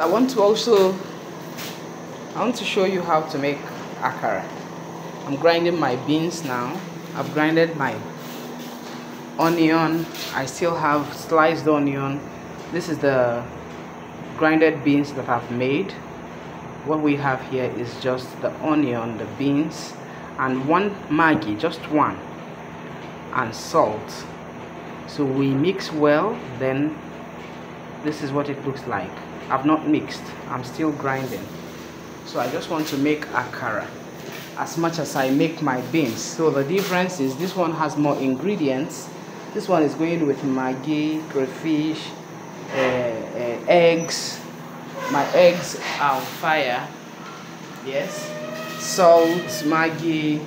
I want to also I want to show you how to make akara. I'm grinding my beans now. I've grinded my onion. I still have sliced onion. This is the grinded beans that I've made. What we have here is just the onion, the beans, and one Maggi, just one, and salt. So we mix well, then this is what it looks like. I've not mixed, I'm still grinding. So I just want to make akara as much as I make my beans. So the difference is this one has more ingredients. This one is going with Maggi, crayfish, uh, uh, eggs. My eggs are on fire. Yes. Salt, Maggi,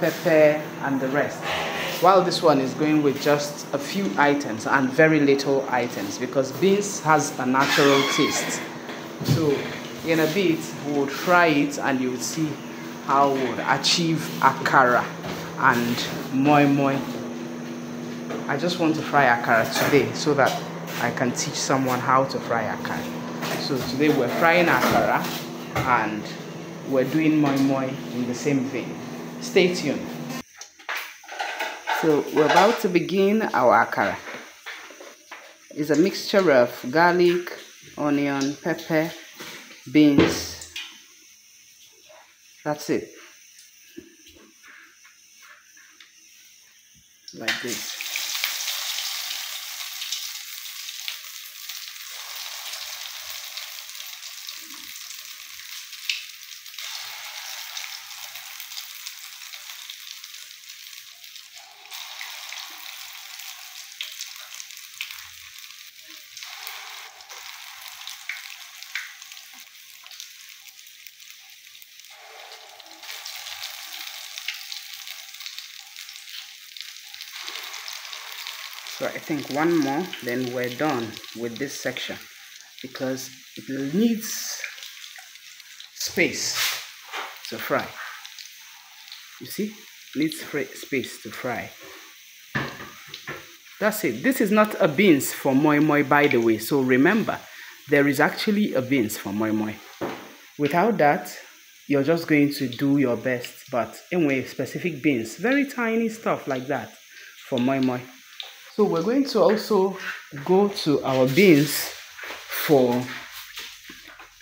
pepper, and the rest. While this one is going with just a few items and very little items because beans has a natural taste. So in a bit we'll fry it and you'll see how we would achieve akara and moi moi. I just want to fry akara today so that I can teach someone how to fry akara. So today we're frying akara and we're doing moi moi in the same vein. Stay tuned. So we're about to begin our akara. It's a mixture of garlic, onion, pepper, beans. That's it. Like this. So I think one more then we're done with this section because it needs space to fry. You see needs space to fry. That's it. This is not a beans for moi moi by the way. So remember there is actually a beans for moi moi. Without that you're just going to do your best but anyway specific beans very tiny stuff like that for moi moi so we're going to also go to our beans for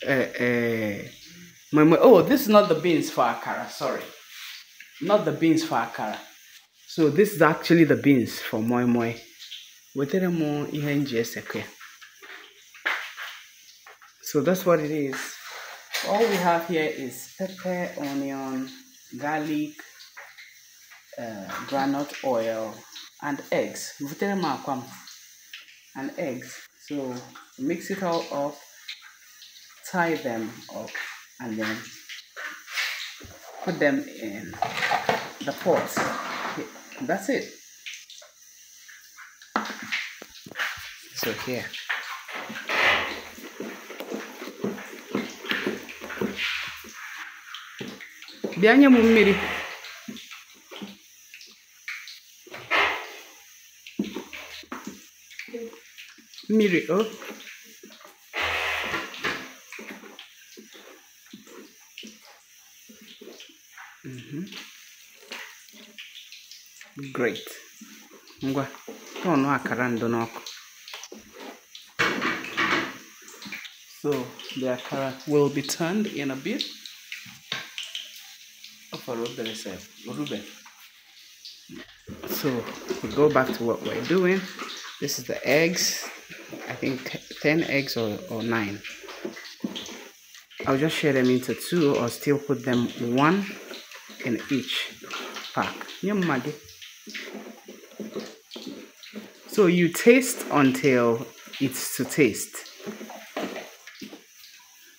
uh, uh, my, my, oh this is not the beans for akara sorry. Not the beans for akara. So this is actually the beans for moi moi. Wetere mo ihe nji esekwe so that's what it is. All we have here is pepper onion garlic uh, groundnut oil and eggs. And eggs. So mix it all up, tie them up, and then put them in the pot. That's it. So here. Bịa nye m mmiri. Mmiri o oh. mm-hmm. great. Ngwa tọọnụ akara ndụ n'ọkụ. So the akara will be turned in a bit. So we go back to what we're doing this is the eggs I think 10 eggs or, or 9. I'll just share them into two or still put them one in each pack. So you taste until it's to taste.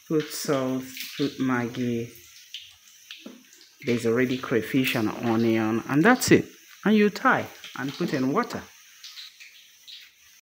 Put salt, put Maggi. There's already crayfish and onion and that's it. And you tie and put in water.